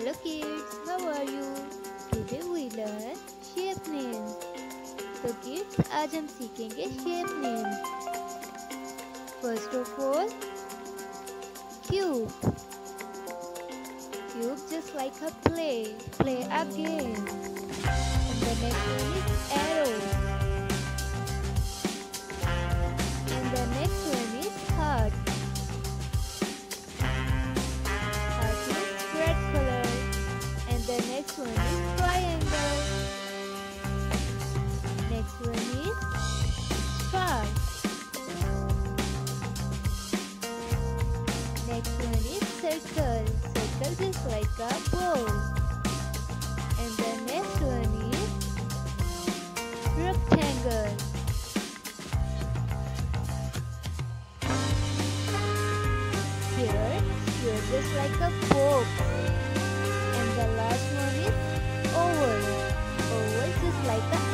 Hello kids, how are you? Today we learn shape names. तो kids आज हम सीखेंगे shape names. First of all, cube. Cube just like a play. Play again. And Next one is triangle. Next one is star. Next one is circle. Circle just like a ball. And the next one is rectangle. Here, here just like a box. Like